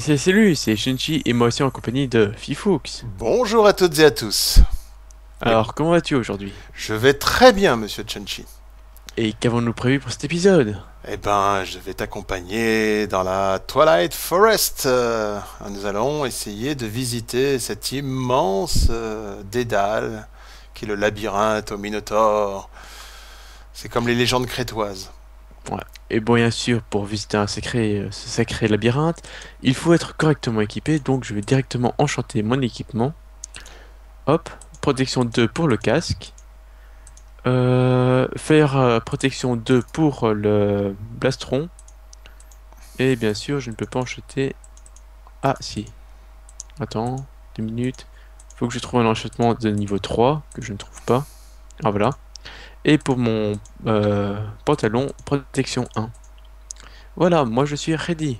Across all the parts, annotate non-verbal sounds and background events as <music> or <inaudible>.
C'est salut, c'est Shunchi et moi aussi en compagnie de Fifoux. Bonjour à toutes et à tous. Alors, comment vas-tu aujourd'hui? Je vais très bien, monsieur Chunchi. Et qu'avons-nous prévu pour cet épisode? Eh ben, je vais t'accompagner dans la Twilight Forest. Euh, nous allons essayer de visiter cet immense euh, dédale qui est le labyrinthe au Minotaure. C'est comme les légendes crétoises. Et bon, bien sûr, pour visiter un sacré, euh, ce sacré labyrinthe, il faut être correctement équipé, donc je vais directement enchanter mon équipement. Hop, protection 2 pour le casque. Euh, faire euh, protection 2 pour le blastron. Et bien sûr, je ne peux pas enchanter... Ah, si. Attends, deux minutes. Faut que je trouve un enchantement de niveau 3, que je ne trouve pas. Ah, voilà. Et pour mon euh, pantalon, protection 1. Voilà, moi je suis ready.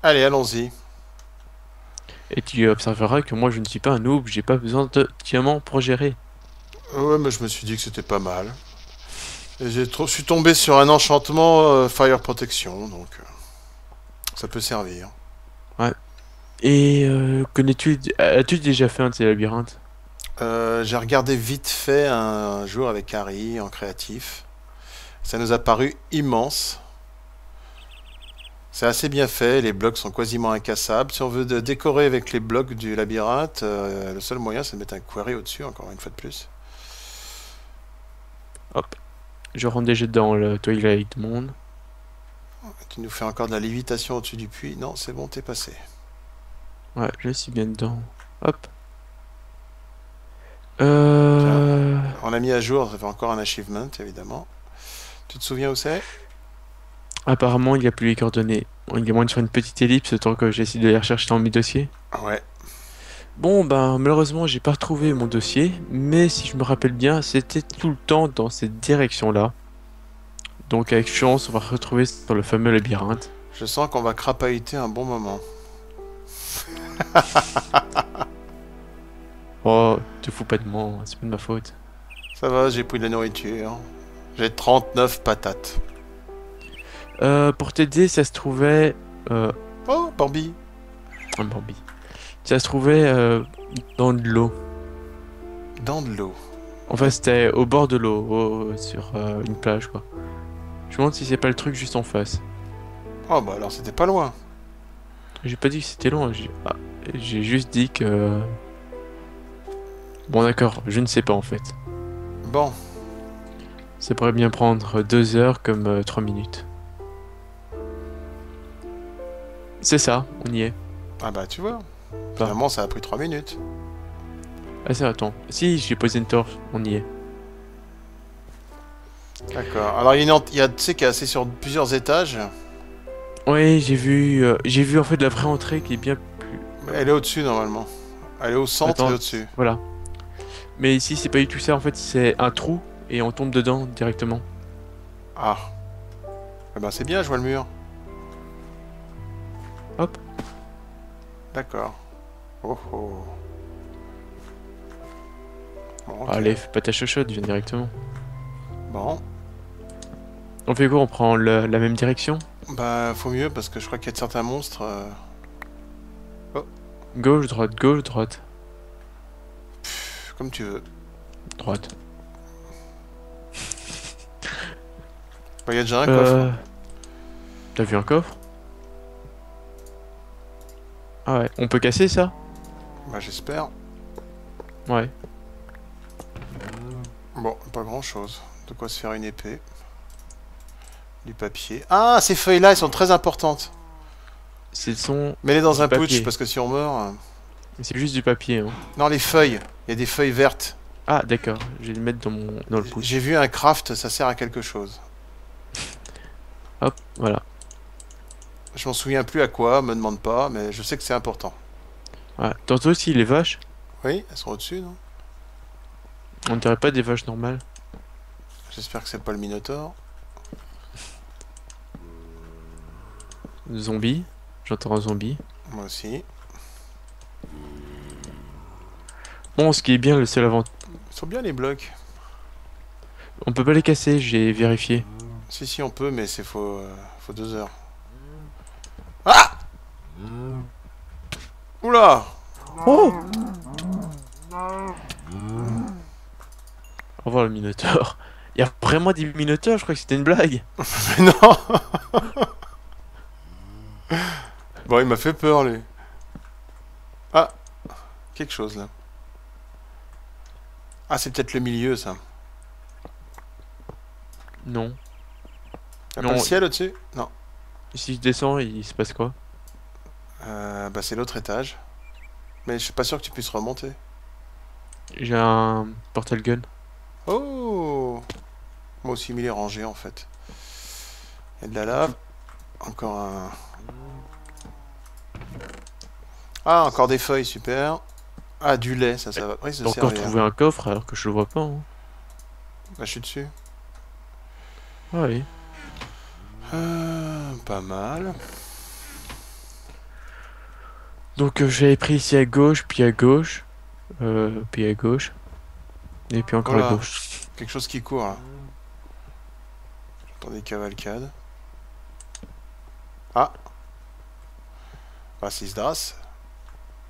Allez, allons-y. Et tu observeras que moi je ne suis pas un noob, j'ai pas besoin de diamants pour gérer. Ouais, mais je me suis dit que c'était pas mal. Et je suis tombé sur un enchantement euh, Fire Protection, donc euh, ça peut servir. Ouais. Et euh, connais-tu, as-tu déjà fait un de ces labyrinthes? Euh, j'ai regardé vite fait un jour avec Harry en créatif. Ça nous a paru immense. C'est assez bien fait, les blocs sont quasiment incassables. Si on veut de- décorer avec les blocs du labyrinthe, euh, le seul moyen c'est de mettre un quarry au-dessus, encore une fois de plus. Je rentre déjà dans le Twilight Monde. Tu nous fais encore de la lévitation au-dessus du puits. Non, c'est bon, t'es passé. Ouais, je suis bien dedans. Hop. Euh... On a mis à jour, ça fait encore un achievement, évidemment. Tu te souviens où c'est? Apparemment, il n'y a plus les coordonnées. Il y a moyen de faire une petite ellipse tant que j'essaie de les rechercher dans mes dossiers. Ouais. Bon, ben, malheureusement, j'ai pas retrouvé mon dossier, mais si je me rappelle bien, c'était tout le temps dans cette direction-là. Donc, avec chance, on va retrouver sur le fameux labyrinthe. Je sens qu'on va crapahuter un bon moment. <laughs> Oh, te fous pas de moi, c'est pas de ma faute. Ça va, j'ai pris de la nourriture. J'ai 39 patates. Euh, pour t'aider, ça se trouvait. Euh, Oh, Bambi un Bambi. Ça se trouvait euh, dans de l'eau. Dans de l'eau. Enfin, c'était au bord de l'eau, au- sur euh, une plage, quoi. Je me demande si c'est pas le truc juste en face. Oh, bah alors c'était pas loin. J'ai pas dit que c'était long, j'ai ah, j'ai juste dit que. Bon, d'accord, je ne sais pas en fait. Bon, Ça pourrait bien prendre deux heures comme euh, trois minutes. C'est ça, on y est. ah bah tu vois. Finalement, ça a pris 3 minutes. Ah, c'est attends. Si, j'ai posé une torche, on y est. D'accord. Alors, il y a, une il y a tu sais, qui est assez sur plusieurs étages. Oui, j'ai vu. euh, j'ai vu en fait la vraie entrée qui est bien. Elle est au-dessus, normalement. Elle est au centre Attends. et au-dessus. Voilà. Mais ici, c'est pas du tout ça, en fait, c'est un trou et on tombe dedans directement. Ah. Eh ben, c'est bien, je vois le mur. Hop. D'accord. Oh oh. Bon. Allez, fais pas ta chochotte, viens directement. Bon. On fait quoi On prend le- la même direction? Bah, faut mieux parce que je crois qu'il y a certains monstres. euh, Gauche, droite, gauche, droite. Comme tu veux. Droite. Bah, il y a déjà un coffre. Euh... T'as vu un coffre? Ah ouais, on peut casser ça? Bah, j'espère. Ouais. Bon, pas grand chose. De quoi se faire une épée. Du papier. Ah, ces feuilles-là, elles sont très importantes. C'est son... Mets-les dans un papier. putsch parce que si on meurt. Euh, C'est juste du papier. Hein. Non, les feuilles. Il y a des feuilles vertes. Ah d'accord, je vais le mettre dans, mon... dans le pouce. J'ai vu un craft, ça sert à quelque chose. Hop, voilà. Je m'en souviens plus à quoi, me demande pas, mais je sais que c'est important. Ouais. Tantôt aussi les vaches, Oui, elles sont au-dessus, non? On dirait pas des vaches normales. J'espère que c'est pas le Minotaure. Zombie, j'entends un zombie. Moi aussi. Bon, ce qui est bien, le seul avantage... Ils sont bien les blocs. On peut pas les casser, j'ai vérifié. Si, si, on peut, mais c'est faut, euh, faut deux heures. Ah Oula Oh Au revoir le Minotaur. Il y a vraiment des Minotaurs, je crois que c'était une blague. <laughs> Mais non Bon, il m'a fait peur, lui. Ah Quelque chose, là. Ah, c'est peut-être le milieu, ça. Non. Pas le ciel au-dessus? Non. Si je descends, il se passe quoi? Euh, bah, c'est l'autre étage. Mais je suis pas sûr que tu puisses remonter. J'ai un portal gun. Oh Moi aussi, il est rangé, en fait. Il y a de la lave. Encore un... Ah, encore des feuilles, super. Ah, du lait, ça, ça va. Oui, ça encore trouvé un coffre alors que je le vois pas. hein. Bah, je suis dessus. Ah oui. Euh, pas mal. Donc euh, j'avais pris ici à gauche, puis à gauche, euh, puis à gauche, et puis encore à gauche. Quelque chose qui court, là. J'entends des cavalcades. Ah Ah, c'est Isdras.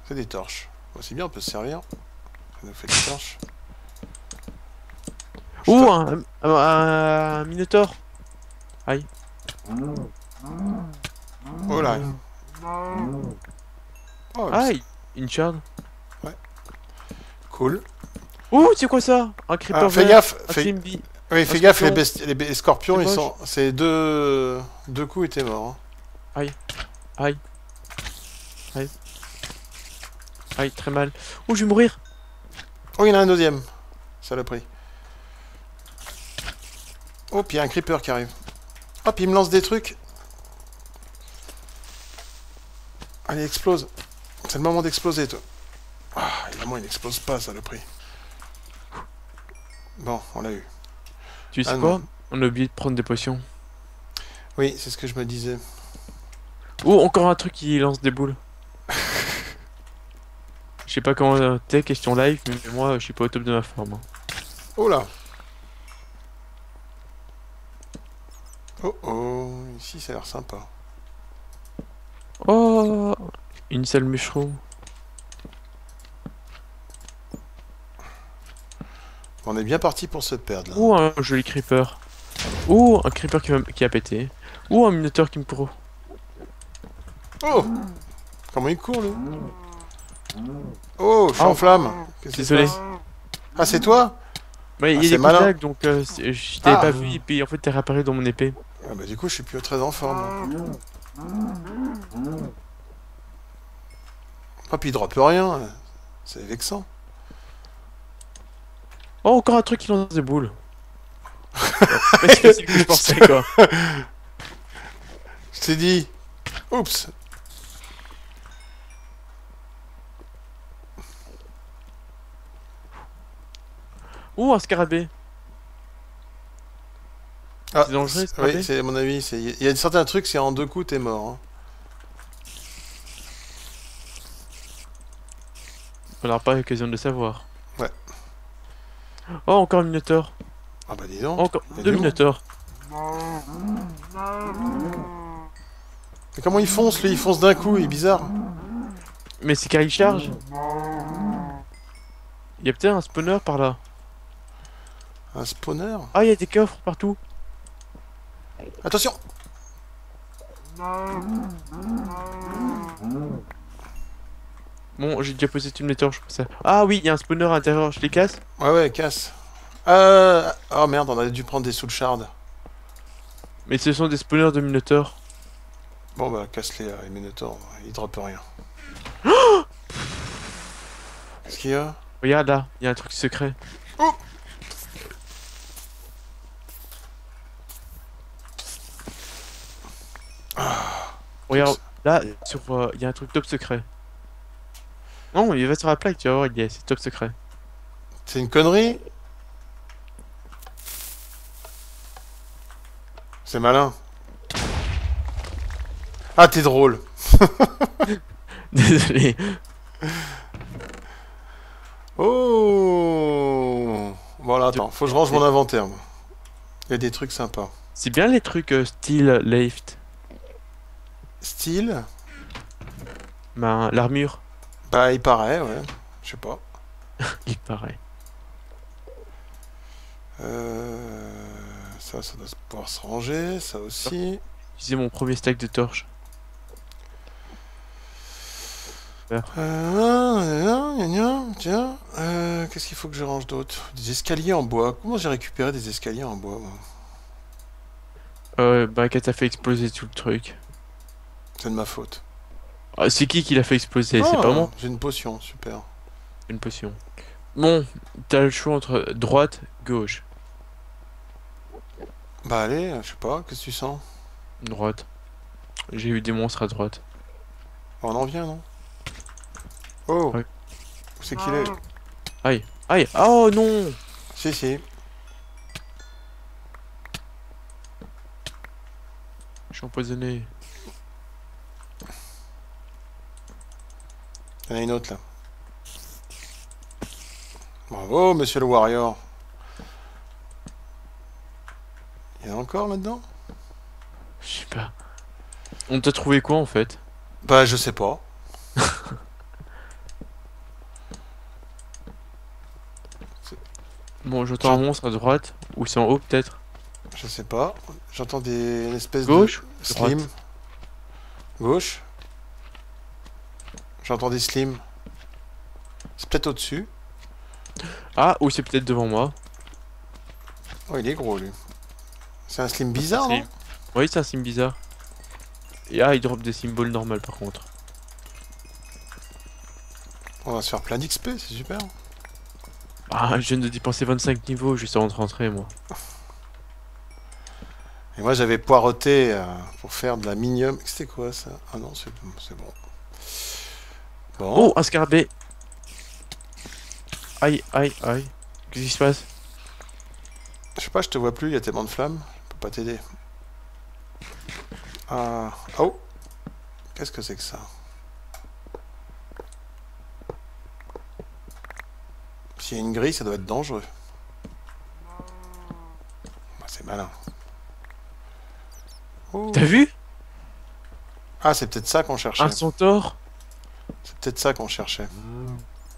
C'est des torches. C'est bien, on peut se servir. Ça nous fait des torches. Ouh, un, un, un Minotaur Oh là Oh, Ah, une shard. cool. Ouh, c'est quoi ça? Un creeper Ah, fais gaffe, fais, oui, fais gaffe, les, besti- les, scorpions, ils sont... C'est deux... Deux coups et t'es mort. hein. Aïe. Aïe. Aïe, très mal. Ouh, je vais mourir Oh, il y en a un deuxième. Saloperie. Oh, puis il y a un creeper qui arrive. Oh, puis il me lance des trucs. Allez, explose. C'est le moment d'exploser, toi. Ah, évidemment, il n'explose pas, saloperie. Bon, on l'a eu. Tu sais Ah, quoi non. On a oublié de prendre des potions. Oui, c'est ce que je me disais. Ouh, encore un truc qui lance des boules. Je sais pas comment euh, t'es, question live, mais moi je suis pas au top de ma forme. hein. Oh là Oh oh, ici ça a l'air sympa. Oh Une seule mushroom. On est bien parti pour se perdre là. Ouh, un joli creeper. Ouh, un creeper qui, va- qui a pété. Ouh, un minotaur qui me court. Oh Comment il court lui? Oh, je suis Ah. en flamme qui se Désolé. Ah, c'est toi Ouais, Ah, il y a des malin. coups de lag, donc euh, je t'avais Ah. pas vu, et puis en fait t'es réapparu dans mon épée. ah, bah, Du coup, je suis plus très en forme. Ah, puis il droppe rien. C'est vexant. Oh, encore un truc qui lance des boules. C'est facile que je pensais, quoi. <laughs> Je t'ai dit. Oups Ouh, un scarabée. Ah, C'est dangereux, scarabée Oui, c'est à mon avis. Il y a certains trucs, c'est en deux coups, t'es mort. hein. On n'aura pas l'occasion de le savoir. Ouais. Oh, encore un minotaur. Ah bah dis donc. Encore a deux minotaures. Mais comment il fonce lui? Il fonce d'un coup, il est bizarre. Mais c'est car il charge. Il y a peut-être un spawner par là. Un spawner Ah, il y a des coffres partout. Attention Bon, j'ai déjà posé une minotaure, je pense. Ah oui, il y a un spawner à l'intérieur, je les casse. Ouais, ouais, casse. Euh... Oh merde, on a dû prendre des soul shards. Mais ce sont des spawners de minotaures. Bon bah, casse-les, euh, les Minotaurs, ils droppent rien. <gasps> Qu'est-ce qu'il y a? Regarde là, il y a un truc secret. Oh Regarde, là, sur, euh, il y a un truc top secret. Non, il va sur la plaque, tu vas voir, il y a, c'est top secret. C'est une connerie? C'est malin. Ah, t'es drôle. <laughs> Désolé. Oh Bon là, attends, faut que je range mon inventaire. Il y a des trucs sympas. C'est bien les trucs euh, style lift. Style Ben, l'armure. Bah, il paraît, ouais. Je sais pas. <laughs> Il paraît. Euh, ça, ça doit pouvoir se ranger. Ça aussi. J'ai mon premier stack de torches. Euh, gna, gna, tiens, euh, qu'est-ce qu'il faut que je range d'autre? Des escaliers en bois. Comment j'ai récupéré des escaliers en bois moi? Euh, bah, quand t'as fait exploser tout le truc. C'est de ma faute. Ah, c'est qui qui l'a fait exploser? C'est Ah, pas moi? J'ai une potion, super. Une potion. Bon, t'as le choix entre droite, gauche. Bah allez, je sais pas, qu'est-ce que tu sens? Droite. J'ai eu des monstres à droite. On en vient, non? Oh Ouais. Où c'est qu'il est? Aïe Aïe Oh non Si, si. Je suis empoisonné. Il y en a une autre là. Bravo, monsieur le warrior. Il y en a encore là-dedans? Je sais pas. On t'a trouvé quoi en fait? Bah, je sais pas. <laughs> Bon, j'entends un monstre à droite. Ou c'est en haut peut-être? Je sais pas. J'entends des une espèce Gauche? de slim. Droite. Gauche. J'entends des slims. C'est peut-être au-dessus. Ah, ou c'est peut-être devant moi. Oh, il est gros lui. C'est un slim bizarre, non Oui, c'est un sim bizarre. Et ah, il drop des symboles normales par contre. On va se faire plein d'XP, c'est super. Ah, je viens de dépenser 25 niveaux juste avant de rentrer moi. Et moi j'avais poireauté euh, pour faire de la minium. C'était quoi ça? Ah non, c'est bon. Bon. Oh, un scarabée Aïe, aïe, aïe. Qu'est-ce qui se passe? Je sais pas, je te vois plus, il y a tellement de flammes. Je peux pas t'aider. Ah. Oh Qu'est-ce que c'est que ça? S'il y a une grille, ça doit être dangereux. Bah, c'est malin. Oh. T'as vu? Ah, c'est peut-être ça qu'on cherchait. Un centaure? Peut-être ça qu'on cherchait.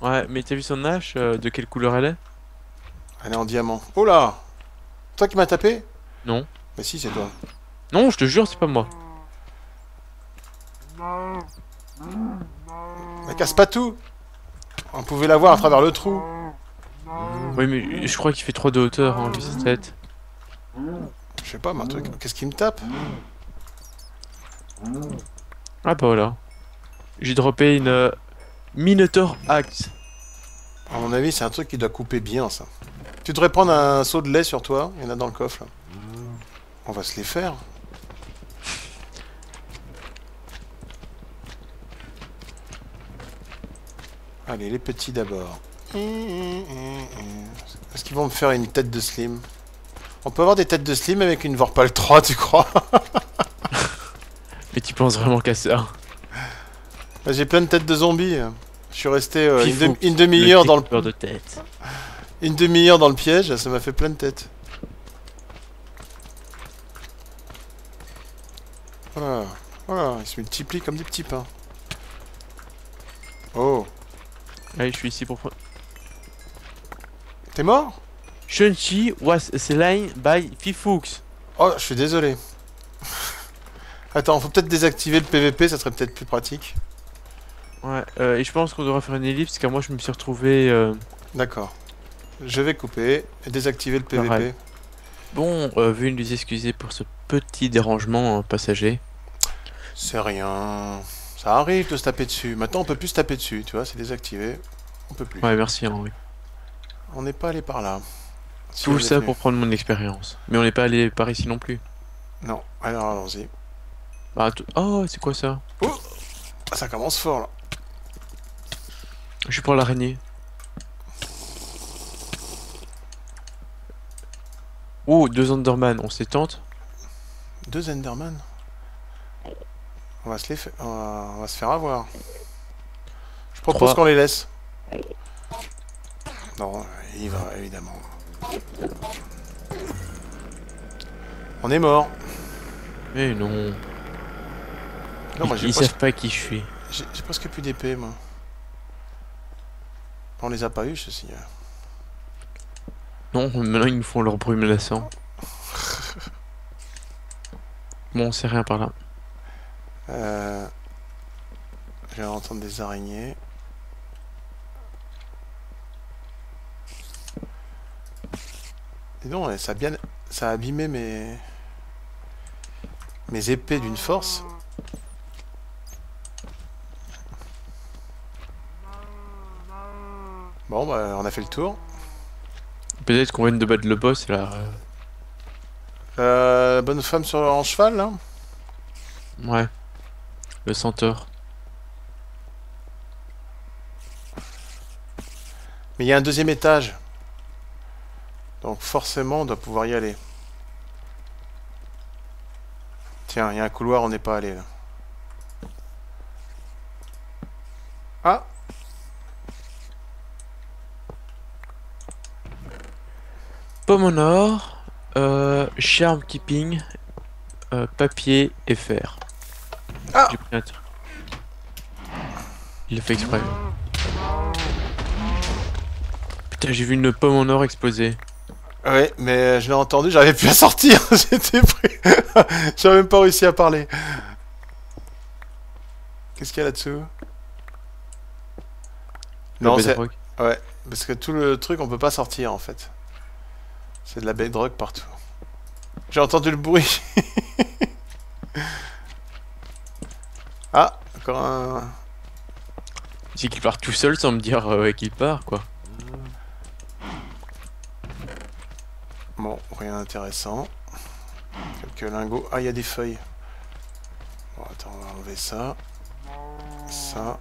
Ouais, mais t'as vu son hache euh, De quelle couleur elle est Elle est en diamant. Oh là Toi qui m'as tapé Non. Mais si, c'est toi. Non, je te jure, c'est pas moi. Mais casse pas tout On pouvait la voir à travers le trou. Oui, mais je crois qu'il fait 3 de hauteur, hein, vu sa tête. Je sais pas, mais un truc. Qu'est-ce qui me tape Ah bah voilà. J'ai droppé une euh, Minotaur Axe. À mon avis, c'est un truc qui doit couper bien, ça. Tu devrais prendre un seau de lait sur toi. Il y en a dans le coffre, là. On va se les faire. Allez, les petits d'abord. Est-ce qu'ils vont me faire une tête de slim? On peut avoir des têtes de slim avec une Vorpal 3, tu crois? <laughs> Mais tu penses vraiment qu'à ça? Bah, J'ai plein de têtes de zombies. Je suis resté euh, une, demi-heure dans le de tête. une demi-heure dans le piège, ça m'a fait plein de têtes. Voilà, voilà, ils se multiplient comme des petits pains. Oh, Allez, je suis ici pour t'es mort? Shunchi was slain by Fifux. Oh, je suis désolé. <laughs> Attends, faut peut-être désactiver le PVP, ça serait peut-être plus pratique. Ouais, euh, et je pense qu'on devra faire une ellipse car moi je me suis retrouvé. euh, D'accord. Je vais couper et désactiver le PVP. Pareil. Bon, euh, veuillez nous excuser pour ce petit dérangement hein, passager. C'est rien. Ça arrive de se taper dessus. Maintenant, on peut plus se taper dessus, tu vois, c'est désactivé. On peut plus. Ouais, merci Henri. On n'est pas allé par là. Si Tout ça pour prendre mon expérience. Mais on n'est pas allé par ici non plus. Non, alors allons-y. Bah, Oh, c'est quoi ça? Ah, ça commence fort là. Je pour l'araignée. Oh, deux Enderman, on s'étente Deux Enderman. On va se les faire. On va, on va se faire avoir. Je propose qu'on les laisse. Non, il va évidemment. On est mort. Mais non. Non, moi Ils presque, savent pas qui je suis. j'ai presque plus d'épée, moi. On les a pas eu, ceci. Non, maintenant ils nous font leur bruit menaçant. <laughs> bon, c'est rien par là. Euh... Je vais entendre des araignées. Dis donc, ça a bien... Ça a abîmé mes... Mes épées d'une force. Bon, bah, on a fait le tour. Peut-être qu'on vient de battre le boss là. Euh, bonne femme sur en cheval là Ouais. Le centaure. Mais il y a un deuxième étage. Donc forcément on doit pouvoir y aller. Tiens, il y a un couloir, on n'est pas allé là. Ah Pomme en or, euh, charm keeping, euh, papier et fer. Ah pris un truc. Il l'a fait exprès. Putain, j'ai vu une pomme en or exploser. Ouais, mais je l'ai entendu, j'arrivais plus à sortir, <laughs> j'étais pris. <laughs> J'avais même pas réussi à parler. Qu'est-ce qu'il y a là-dessous? Non, c'est... Ouais, parce que tout le truc, on peut pas sortir en fait. C'est de la bedrock partout. J'ai entendu le bruit. <laughs> ah, encore un... C'est qu'il part tout seul sans me dire euh, qu'il part, quoi. Bon, rien d'intéressant. Quelques lingots. Ah, il y a des feuilles. Bon, attends, on va enlever ça. Ça.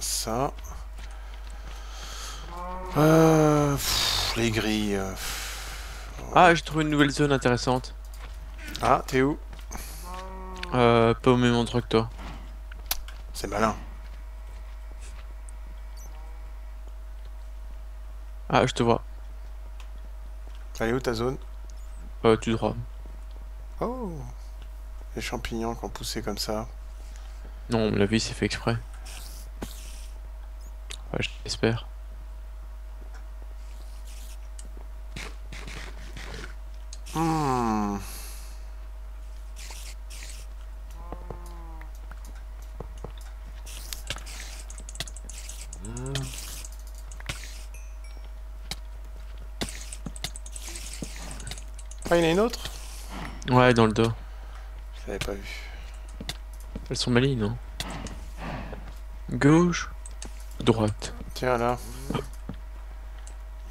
Ça. Euh, pff, les grilles. euh, pff. Ah, j'ai trouvé une nouvelle zone intéressante. Ah, t'es où? Euh, pas au même endroit que toi. C'est malin. Ah, je te vois. Elle est où ta zone? Euh, tu droit. Oh Les champignons qui ont poussé comme ça. Non, la vie c'est fait exprès. Ouais, j'espère. Hmm. Ah, il y en a une autre? Ouais, dans le dos. Je l'avais pas vu. Elles sont malignes, non Gauche, droite. Tiens là.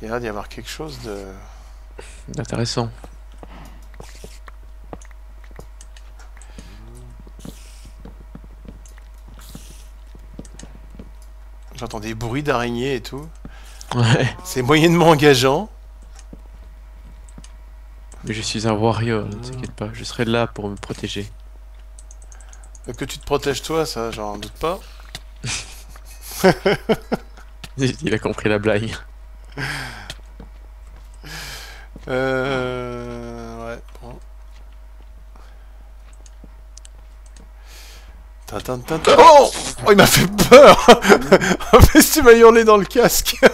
Il y a l'air d'y avoir quelque chose de... Intéressant. J'entends des bruits d'araignées et tout. Ouais. C'est moyennement engageant. Mais je suis un warrior, ne t'inquiète pas. Je serai là pour me protéger. Que tu te protèges toi, ça, j'en doute pas. <laughs> Il a compris la blague. Euh... Ouais, bon. Tintin, tintin. Oh Oh, il m'a fait peur <laughs> En fait, tu m'as hurlé dans le casque <laughs>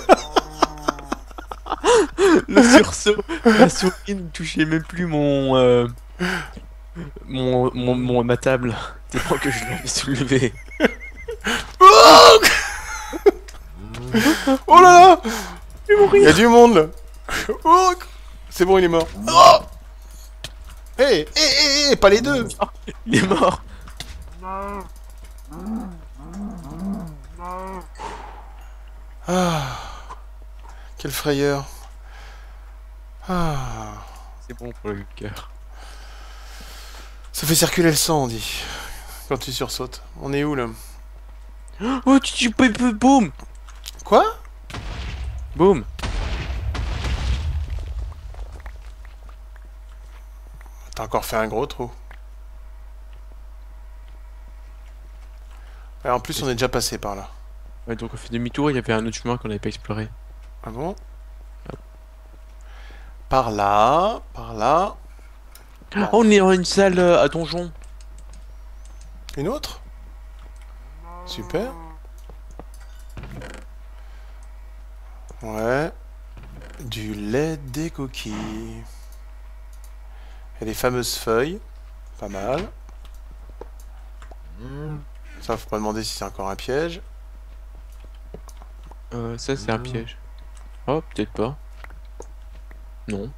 Le sursaut, la souris ne touchait même plus mon, euh, mon, mon, mon- ma table. Tellement que je l'avais soulevé. Oh Oh là là Il y a du monde, là Oh C'est bon, il est mort. Oh Hé, hé, hé, hé, pas les deux Il est mort. Ah Quelle frayeur Ah C'est bon pour le cœur. Ça fait circuler le sang, on dit. Quand tu sursautes. On est où, là? Oh, tu, tu boum, Quoi? Boum. T'as encore fait un gros trou. Et en plus, on est déjà passé par là. Ouais, donc on fait demi-tour. Il y avait un autre chemin qu'on n'avait pas exploré. Ah bon? Par là, par là. Oh, on est dans une salle euh, à donjon. Une autre? Super. Ouais. Du lait des coquilles. Et les fameuses feuilles. Pas mal. Ça, faut pas demander si c'est encore un piège. Euh, ça, c'est un piège. Oh, peut-être pas. Non.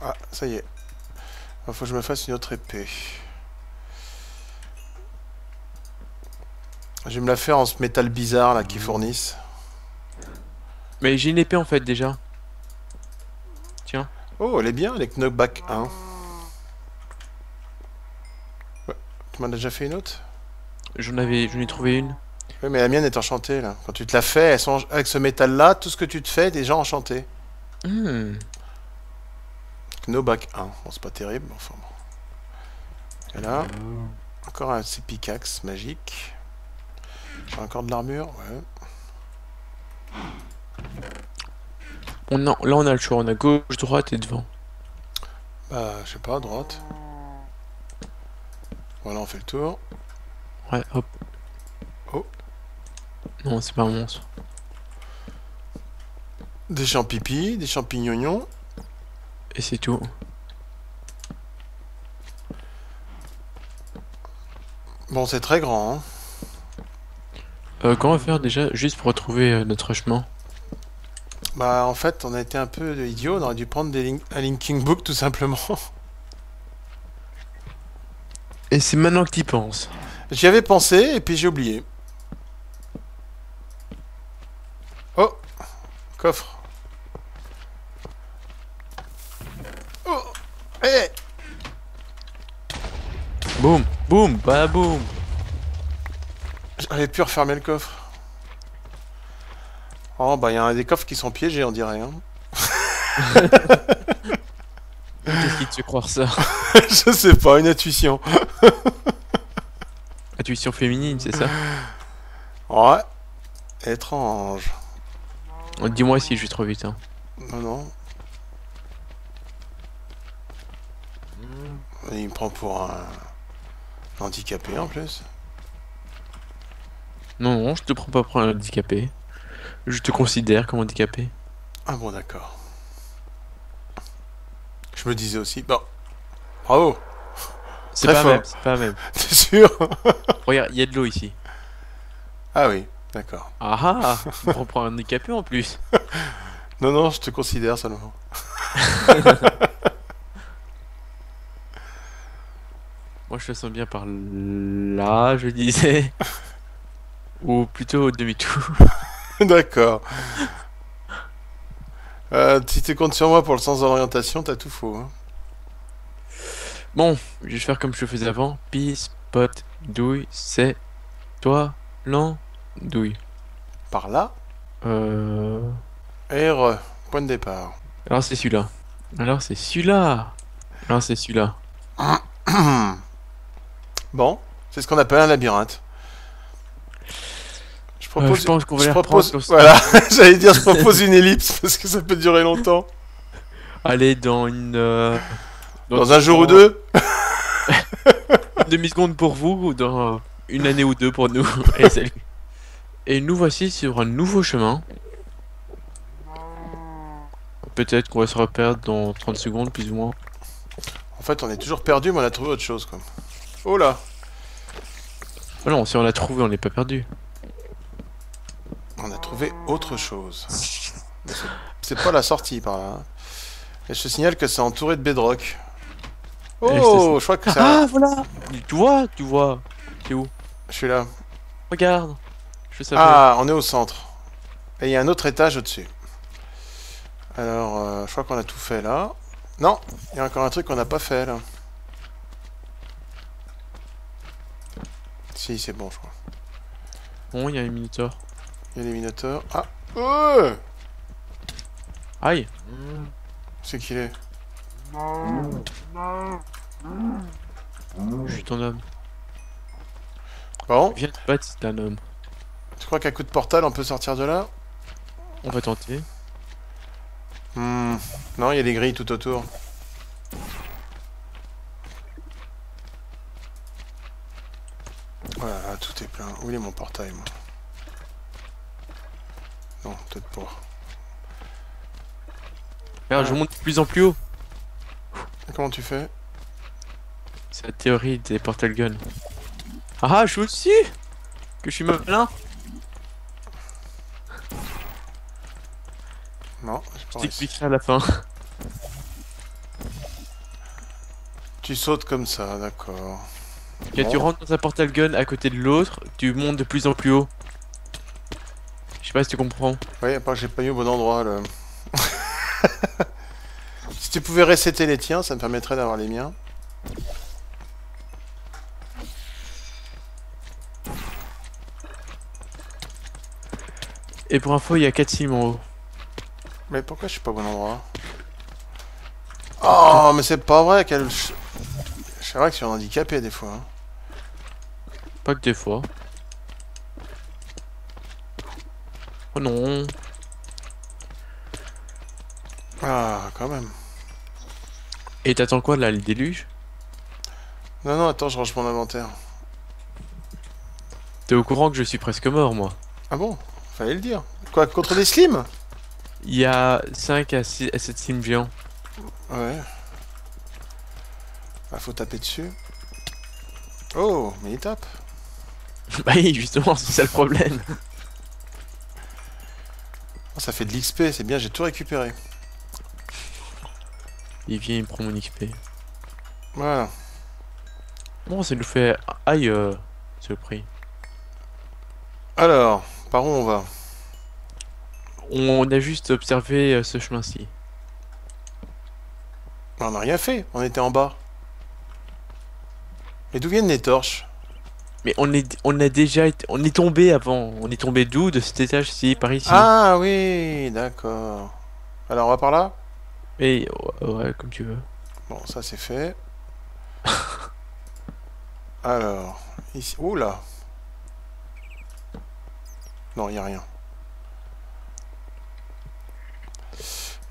Ah, ça y est. Il faut que je me fasse une autre épée. Je vais me la faire en ce métal bizarre là qu'ils fournissent. Mais j'ai une épée en fait déjà. Tiens. Oh, elle est bien, les Knockback 1. Ouais. Tu m'en as déjà fait une autre? J'en avais, j'en ai trouvé une. Oui, mais la mienne est enchantée là. Quand tu te la fais, elles sont... avec ce métal là, tout ce que tu te fais est déjà enchanté. Hmm. Knockback 1. Bon, c'est pas terrible, mais enfin bon. Et là, encore un pickaxes magiques. J'ai encore de l'armure, ouais. On a, là, on a le choix. On a gauche, droite et devant. Bah, je sais pas, droite. Voilà, on fait le tour. Ouais, hop. Oh. Non, c'est pas un monstre. Des champignons, des champignons. Et c'est tout. Bon, c'est très grand, hein. Euh, comment faire déjà juste pour retrouver euh, notre chemin? Bah, en fait, on a été un peu idiot. On aurait dû prendre des link un linking book, tout simplement. Et c'est maintenant que t'y penses. J'y avais pensé, et puis j'ai oublié. Oh Coffre. Oh Eh Boum, boum, bah boum. J'avais pu refermer le coffre. Oh, bah, il y a un des coffres qui sont piégés, on dirait. Hein. Qu'est-ce qui te fait croire ça? <laughs> Je sais pas, une intuition. <laughs> Intuition féminine, c'est ça <gasps> Ouais. Étrange. Oh, Dis-moi si je vais trop vite. Hein. Non, non. Il me prend pour un handicapé en plus. Non, non, je te prends pas pour un handicapé. Je te considère comme handicapé. Ah bon, d'accord. Je me disais aussi. Bon. Bravo. C'est pas même, c'est pas même. T'es sûr? Regarde, il y a de l'eau ici. Ah oui, d'accord. Ah ah prends pour un handicapé en plus. <laughs> Non, non, je te considère seulement. <laughs> Moi je le sens bien par là, je disais. <laughs> Ou plutôt au demi-tour. d'accord. Euh, si tu comptes sur moi pour le sens d'orientation, t'as tout faux. Hein. Bon, je vais faire comme je faisais avant. Pisse, pote, douille, c'est toi, l'andouille. Par là, Euh... R, point de départ. Alors c'est celui-là. Alors c'est celui-là. Alors c'est celui-là. <coughs> Bon, c'est ce qu'on appelle un labyrinthe. Je Euh, propose, je pense qu'on va je propose, reprendre voilà, <laughs> j'allais dire, je propose une ellipse parce que ça peut durer longtemps. Allez, dans une... euh, Dans un jour ou deux Une <laughs> demi-seconde pour vous, ou dans une année ou deux pour nous. <laughs> Et, salut. Et nous voici sur un nouveau chemin. Peut-être qu'on va se reperdre dans 30 secondes, plus ou moins. En fait, on est toujours perdu, mais on a trouvé autre chose, quoi. Oh là Oh non, si on l'a trouvé, on n'est pas perdu. On a trouvé autre chose. C'est- pas la sortie, par là. hein. Et je te signale que c'est entouré de bedrock. Oh, je crois que ça... Ah, voilà Tu vois, tu vois. C'est où? Je suis là. Regarde. Je savoir. Ah, on est au centre. Et il y a un autre étage au-dessus. Alors, euh, je crois qu'on a tout fait là. Non, il y a encore un truc qu'on n'a pas fait là. Si, c'est bon, je crois. Bon, il y a un Minotaur. Il y a les minotaures. Ah oh Aïe C'est qu'il est? Je suis ton homme. Bon, Viens te battre, c'est un homme. tu crois qu'à coup de portal on peut sortir de là? On va tenter. Hmm, Non, il y a des grilles tout autour. Voilà, tout est plein. Où est mon portail, moi? Non, peut-être pas. Regarde, je monte de plus en plus haut. Et comment tu fais? C'est la théorie des portal guns. Ah, ah, je suis au-dessus Que je suis malin Non, Je t'expliquerai à la fin. Tu sautes comme ça, d'accord. Quand tu rentres dans un portal gun à côté de l'autre, tu montes de plus en plus haut. Je sais pas si tu comprends. Oui, à part que j'ai pas eu au bon endroit, là. <laughs> si tu pouvais resetter les tiens, ça me permettrait d'avoir les miens. Et pour info, il y a 4 cimes en haut. Mais pourquoi je suis pas au bon endroit? Oh, mais c'est pas vrai qu'elle... C'est vrai que je suis handicapé des fois. hein. Pas que des fois. Oh non. Ah, quand même. Et t'attends quoi là, le déluge? Non, non, attends, je range mon inventaire. T'es au courant que je suis presque mort, moi. Ah bon? Fallait le dire. Quoi, contre des slims? Il y a 5 à, 6, à 7 cimes géants. Ouais. Bah, faut taper dessus. Oh, mais il tape. <laughs> bah oui, justement, c'est ça le problème. Oh, ça fait de l'XP, c'est bien, j'ai tout récupéré. Il vient, il me prend mon XP. Voilà. Bon, ça nous fait... Aïe, euh, c'est le prix. Alors, par où on va? On a juste observé euh, ce chemin-ci. On n'a rien fait, on était en bas. Mais d'où viennent les torches? Mais on est, on a déjà été, on est tombé avant. On est tombé d'où? De cet étage-ci, par ici? Ah oui, d'accord. Alors on va par là? Et ouais, comme tu veux. Bon, ça c'est fait. <laughs> Alors, ici... Oula Non, il n'y a rien.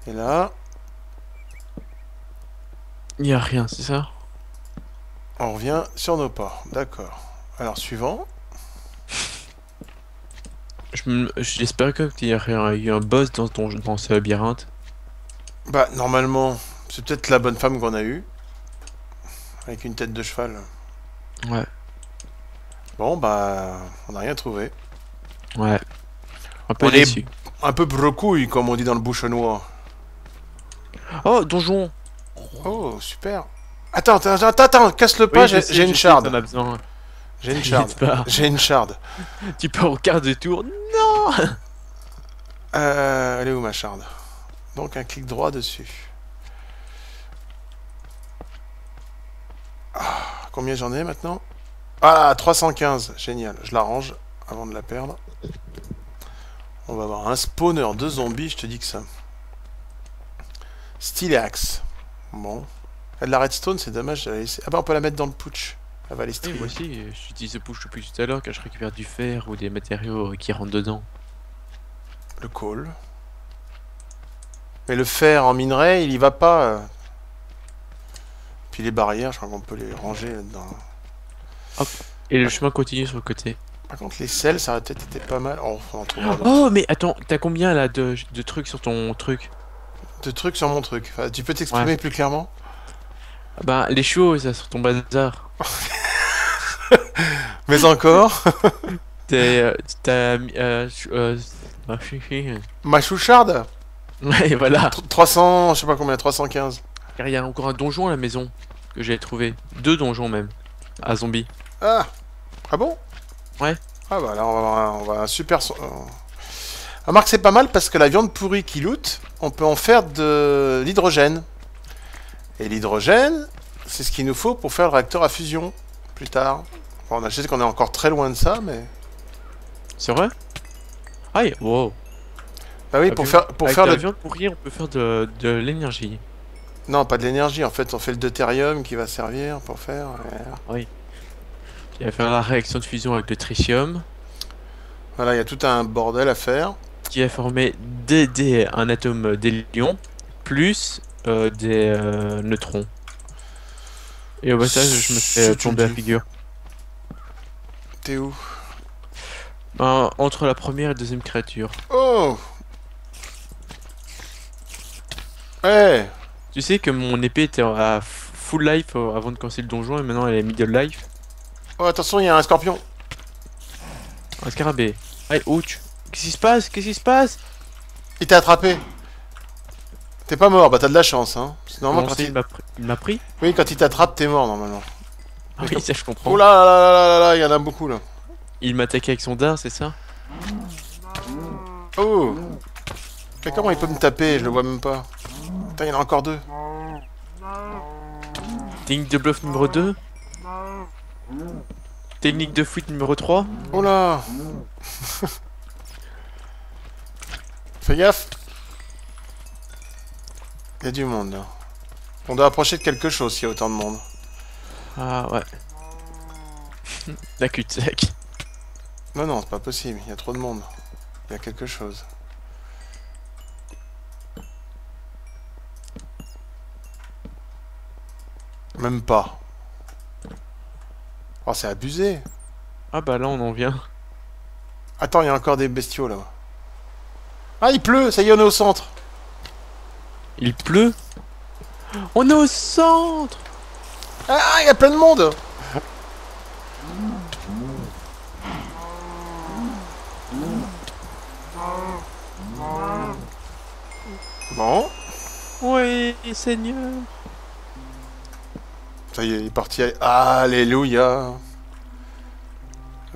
Et là, Il y a rien, c'est ça? On revient sur nos pas. D'accord. Alors, suivant. Je J'espère que qu'il y a eu un boss dans, ton, dans ce labyrinthe. Bah, normalement, c'est peut-être la bonne femme qu'on a eue. Avec une tête de cheval. Ouais. Bon, bah, on n'a rien trouvé. Ouais. Un peu On est- déçu. Un peu brocouille, comme on dit dans le bouchonnois. Oh, donjon Oh, super. Attends, attends, attends, attends, casse-le pas, Oui, j'ai une charde. J'ai une charde. J'ai une charde. Tu pars au quart de tour. Non Euh, elle est où ma charde? Donc un clic droit dessus. Ah, combien j'en ai maintenant? Ah, 315. Génial. Je la range avant de la perdre. On va avoir un spawner de zombies, je te dis que ça. Stylax. Bon. Elle a de la redstone, c'est dommage de la laisser. Ah bah on peut la mettre dans le putsch. Elle va les Oui, streamer. moi aussi, euh, j'utilise ce push depuis tout à l'heure quand je récupère du fer ou des matériaux euh, qui rentrent dedans. Le coal. Mais le fer en minerai, il y va pas. euh. Puis les barrières, je crois qu'on peut les ranger là-dedans. Et le chemin continue sur le côté. Par contre, les sels, ça aurait peut-être été pas mal. Oh, on en trouvera d'autres. Oh, mais attends, t'as combien là de, de trucs sur ton truc? De trucs sur mon truc. Enfin, tu peux t'exprimer plus clairement? Ah Bah, les chevaux, ça sur ton bazar. <laughs> Mais encore? <laughs> T'es. euh, T'as. Euh, euh. Ma choucharde? Ouais, voilà. Tr- 300, je sais pas combien, 315. Car il y a encore un donjon à la maison que j'ai trouvé. Deux donjons même. À zombies. Ah Ah bon? Ouais. Ah bah là, on va avoir un, on va un super... son- euh. Remarque, c'est pas mal parce que la viande pourrie qui loot, on peut en faire de l'hydrogène. Et l'hydrogène, c'est ce qu'il nous faut pour faire le réacteur à fusion plus tard. Bon, on a je sais qu'on est encore très loin de ça, mais... C'est vrai? Aïe, wow. Bah oui, pour faire, pour Avec faire la le... viande pourrie, on peut faire de, de l'énergie. Non, pas de l'énergie, en fait, on fait le deutérium qui va servir pour faire... ouais. Il va faire la réaction de fusion avec le tritium. Voilà, il y a tout un bordel à faire. qui va former des, des- un atome d'hélium plus euh, des euh, neutrons. Et au passage, je me fais tomber la figure. T'es où? Ben, entre la première et la deuxième créature. Oh Eh Tu sais que mon épée était à full life euh, avant de commencer le donjon et maintenant elle est middle life. Oh, attention, il y a un scorpion Un scarabée. Allez, ouch. Qu'est-ce qui se passe? Qu'est-ce qui se passe? Il t'a attrapé T'es pas mort, bah t'as de la chance, hein. Normalement, quand il... il m'a pris? Oui, quand il t'attrape, t'es mort, normalement. Ah oui, ça je comprends. Là là là là là là, il y en a beaucoup, là. Il m'attaquait avec son dard, c'est ça? Oh Mais comment il peut me taper? Je le vois même pas. Putain, il y en a encore deux. Technique de bluff numéro 2 Technique de fuite numéro 3 Oh là <laughs> Fais gaffe Il y a du monde, là. On doit approcher de quelque chose s'il y a autant de monde. Ah ouais. <laughs> La cul-de-sac. Non, non, c'est pas possible. Il y a trop de monde. Il y a quelque chose. Même pas. Oh, c'est abusé. Ah bah là on en vient. Attends, il y a encore des bestiaux là. Ah, il pleut, ça y est, on est au centre. Il pleut? On est au centre Ah, il y a plein de monde. Bon, Oui, Seigneur ça y est, il est parti. Alléluia.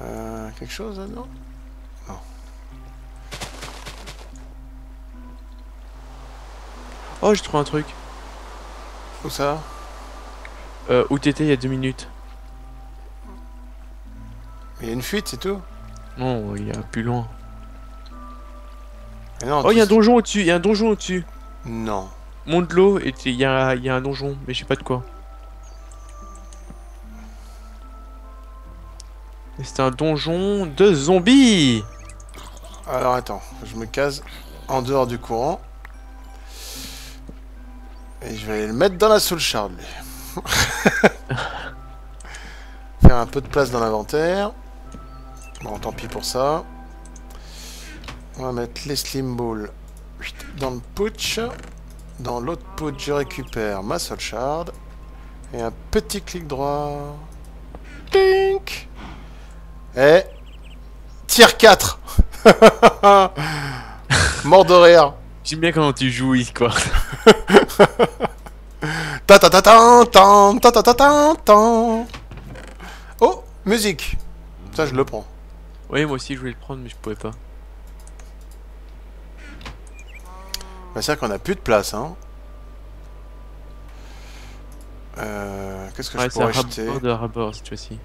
Euh, quelque chose là, non? Oh, j'ai trouvé un truc. Où ça? Euh, où t'étais il y a deux minutes Il y a une fuite, c'est tout? Non, il y a plus loin. Mais non, Oh, il y a un donjon au-dessus, il y a un donjon au-dessus. Non. Monte l'eau et il y a, il y a un donjon, mais je sais pas de quoi. C'est un donjon de zombies Alors attends, je me case en dehors du courant. Et je vais aller le mettre dans la soul shard, lui. <laughs> Faire un peu de place dans l'inventaire. Bon, tant pis pour ça. On va mettre les slim balls dans le putsch. Dans l'autre putsch, je récupère ma soul shard. Et un petit clic droit. Tink Et... Tier 4 <laughs> Mort de rire. J'aime bien comment tu jouis, quoi. <laughs> Ta ta ta ta ta ta ta ta ta ta. Oh, musique. Ça, je le prends. Oui, moi aussi je voulais le prendre, mais je pouvais pas. Bah, c'est vrai qu'on a plus de place, hein. Euh, Qu'est-ce que Ouais, je pourrais acheter? rapport de rabord cette fois-ci.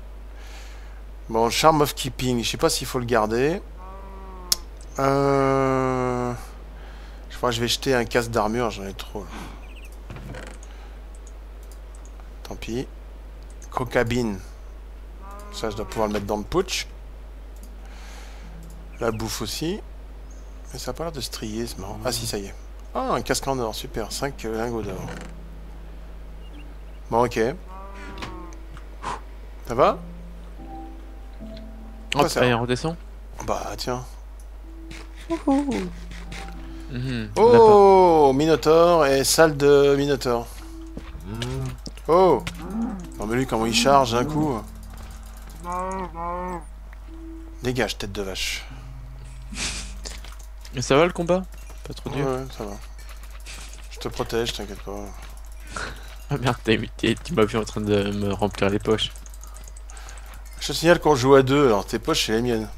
Bon, Charm of Keeping, je sais pas s'il faut le garder. Euh... Je crois que je vais jeter un casque d'armure, j'en ai trop. Tant pis. Cocabine. Ça, je dois pouvoir le mettre dans le putsch. La bouffe aussi. Mais ça a pas l'air de strier, c'est marrant. Ah si, ça y est. Ah, un casque en or, super. 5 lingots d'or. Bon, ok. Ça va? Hop, ça allez, on redescend. Bah, tiens. Oh, Minotaur et salle de Minotaur. Oh Non mais lui comment il charge d'un coup. Dégage tête de vache. <laughs> Mais ça va le combat? Pas trop Ouais, dur. ouais, ça va. Je te protège, t'inquiète pas. Ah merde, tu m'as vu en train de me remplir les poches. Je te signale qu'on joue à deux, alors tes poches c'est les miennes.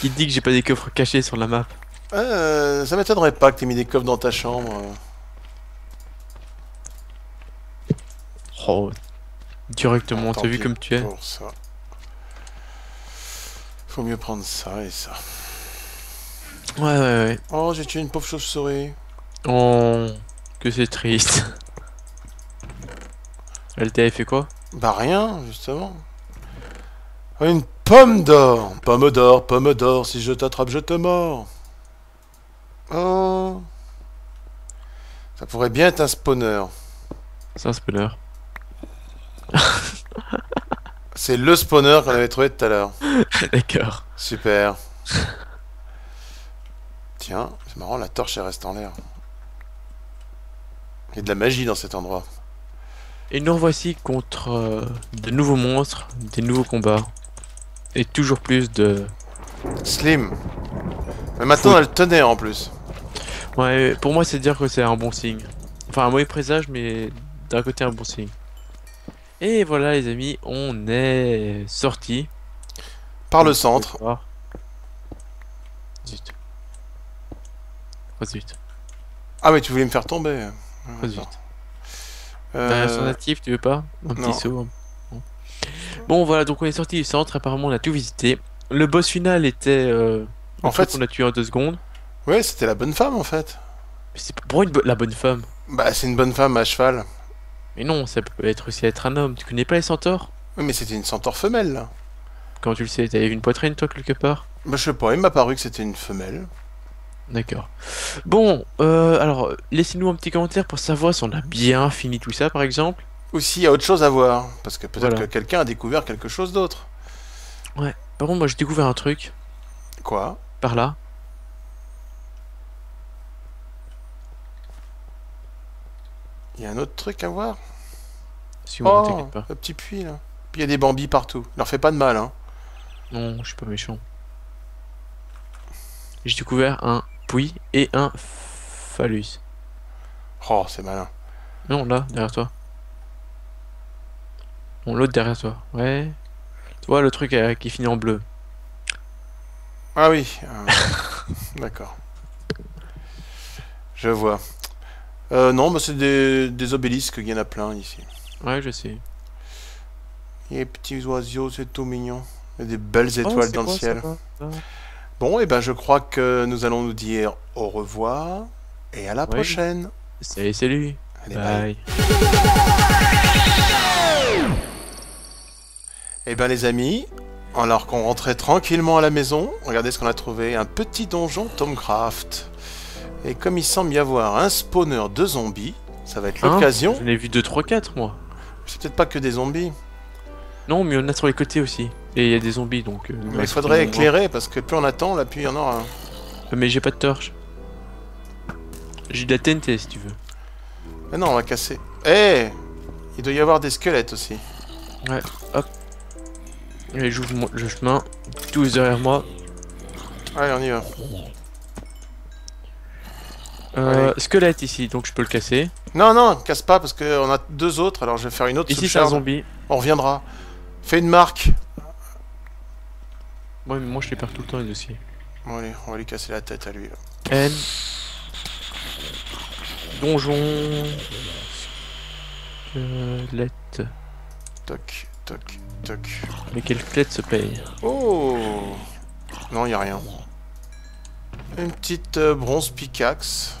Qui te dit que j'ai pas des coffres cachés sur la map Euh, ça m'étonnerait pas que t'aies mis des coffres dans ta chambre. Oh, directement, Tant t'as vu comme tu es Pour ça. Faut mieux prendre ça et ça. Ouais, ouais, ouais. Oh, j'ai tué une pauvre chauve-souris. Oh, que c'est triste. Elle t'avait fait quoi? Bah rien, justement. Une pomme d'or. Pomme d'or, pomme d'or, si je t'attrape, je te mords. Oh. Ça pourrait bien être un spawner. C'est un spawner. <laughs> C'est le spawner qu'on avait trouvé tout à l'heure. <laughs> D'accord. Super. Tiens, c'est marrant, la torche elle reste en l'air. Il y a de la magie dans cet endroit. Et nous revoici contre euh, de nouveaux monstres, des nouveaux combats. Et toujours plus de... Slim. Mais maintenant, Faut- elle tenait en plus. Ouais, pour moi c'est dire que c'est un bon signe. Enfin un mauvais présage, mais d'un côté un bon signe. Et voilà les amis, on est sorti. Par le centre. Zut. Oh zut. Ah, mais tu voulais me faire tomber. Oh zut. Euh, son natif, tu veux pas Un non. petit saut. Bon. Bon, voilà, donc on est sorti du centre, apparemment on a tout visité. Le boss final était... Euh, En fait- qu'on a tué en deux secondes. Ouais, c'était la bonne femme en fait. Mais c'est pour une bo- la bonne femme. Bah, c'est une bonne femme à cheval. Mais non, ça peut être aussi être un homme. Tu connais pas les centaures? Oui, mais c'était une centaure femelle là. Quand tu le sais, t'avais une poitrine toi quelque part? Bah, je sais pas, il m'a paru que c'était une femelle. D'accord. Bon, euh, alors, laissez-nous un petit commentaire pour savoir si on a bien fini tout ça, par exemple. Ou s'il y a autre chose à voir. Parce que peut-être Voilà. que quelqu'un a découvert quelque chose d'autre. Par contre, moi j'ai découvert un truc, Quoi? Par là. Il y a un autre truc à voir? Si on Oh, pas. le petit puits là. Puis il y a des bambis partout. Leur fait pas de mal, hein. Non, je suis pas méchant. J'ai découvert un et un phallus. Oh, c'est malin. Non, là, derrière toi. Bon, l'autre derrière toi. Ouais. Tu vois le truc euh, qui finit en bleu. Ah oui. euh, <laughs> D'accord. Je vois. Euh, non, bah c'est des, des obélisques, il y en a plein ici. Ouais, je sais. Les petits oiseaux, c'est tout mignon. Il y a des belles Oh, étoiles dans le ciel. ça, ça? Bon, et ben je crois que nous allons nous dire au revoir et à la Oui. prochaine. Salut, salut. Allez, bye. Bye. Eh ben les amis, alors qu'on rentrait tranquillement à la maison, regardez ce qu'on a trouvé, un petit donjon Tomcraft. Et comme il semble y avoir un spawner de zombies, ça va être Hein? l'occasion. J'en ai vu 2, 3, 4 moi. C'est peut-être pas que des zombies, Non, mais en a sur les côtés aussi. Et il y a des zombies donc. euh, mais ouais, il faudrait éclairer parce que plus on attend, là plus il y en aura. Euh, Mais j'ai pas de torche. J'ai de la TNT si tu veux. Mais non, on va casser. Eh Il doit y avoir des squelettes aussi. Allez, j'ouvre le chemin. Tous derrière moi. Allez, on y va. Euh, squelette ici, donc je peux le casser. Non, non, casse pas parce qu'on a deux autres, alors je vais faire une autre Ici c'est un zombie. On reviendra. Fais une marque. Moi, moi je les perds tout le temps les dossiers. Bon allez, on va lui casser la tête à lui. là. N. Donjon. Squelette. Toc, toc, toc. Mais quelle squelette se paye? Oh Non, y a rien. Une petite euh, bronze pickaxe.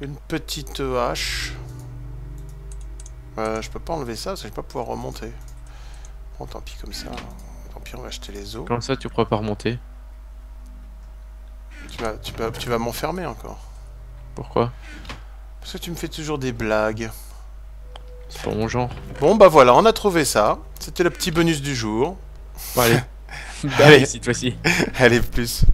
Une petite hache. Euh, je peux pas enlever ça parce que je vais pas pouvoir remonter. Bon, tant pis comme ça. Tant pis, on va acheter les os. Comme ça tu pourras pas remonter? Tu vas, tu vas, tu vas m'enfermer encore. Pourquoi? Parce que tu me fais toujours des blagues. C'est pas mon genre. Bon, bah voilà, on a trouvé ça. C'était le petit bonus du jour. Bon allez. <laughs> Allez. Cette fois-ci. Allez, plus.